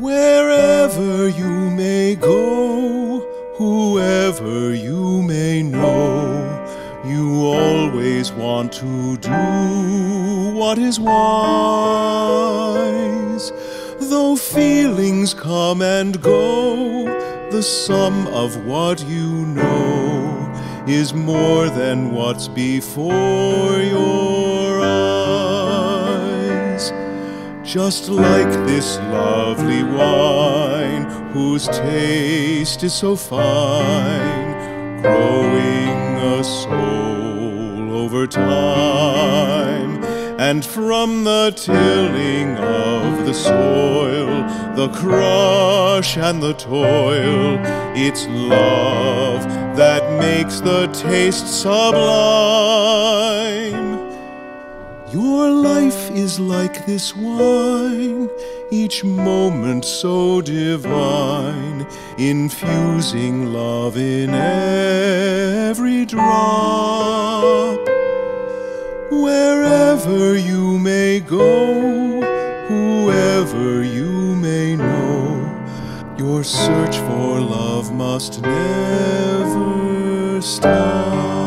Wherever you may go, whoever you may know, you always want to do what is wise. Though feelings come and go, the sum of what you know is more than what's before your eyes. Just like this lovely wine, whose taste is so fine, growing a soul over time. And from the tilling of the soil, the crush and the toil, it's love that makes the taste sublime. Your life is like this wine, each moment so divine, infusing love in every drop. Wherever you may go, whoever you your search for love must never stop.